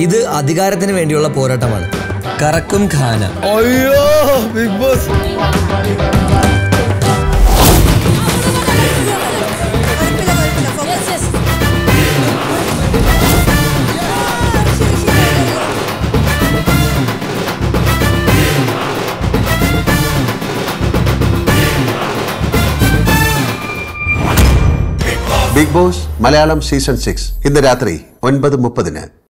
ഇത് അധികാരത്തിന് വേണ്ടിയുള്ള പോരാട്ടമാണ്. കറക്കും ഖാന. അയ്യോ big boss. Big boss Malayalam season six ഇന്ന് രാത്രി ഒൻപത് മുപ്പതിന്.